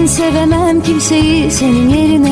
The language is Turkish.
Ben sevemem kimseyi senin yerine